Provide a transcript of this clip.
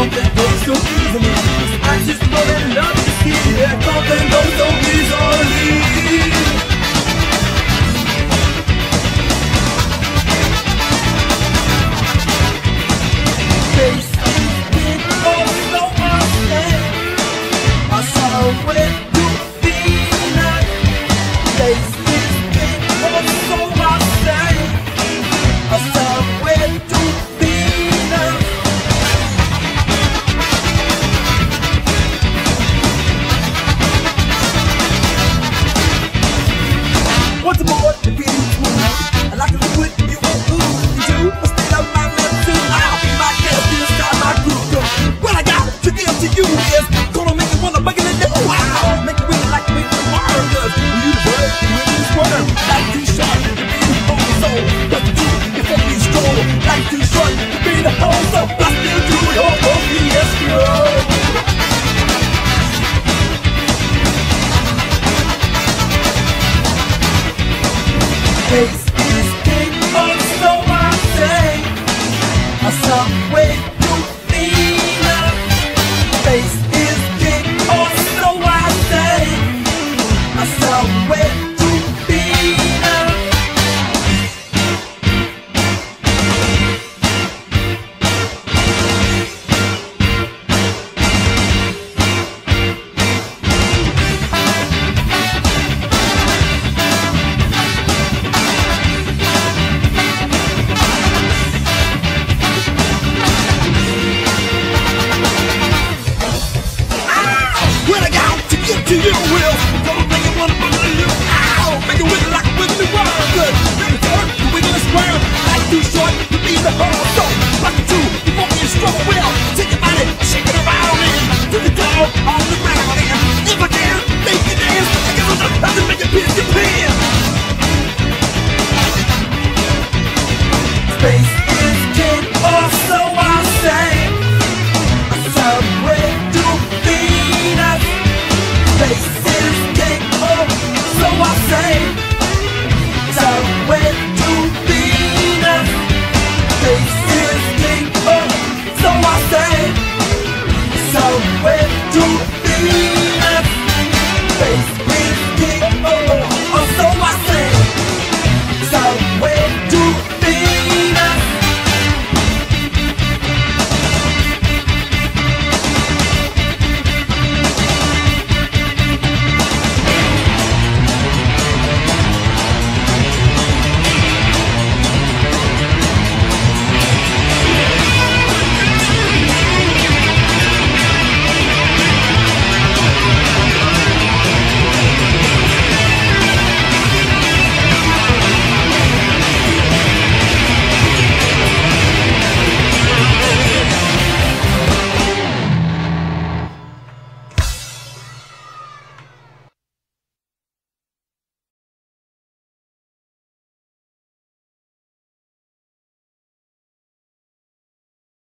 something goes so easily I just wanna love to see it Something goes If I can, make it dance. I to make. Space.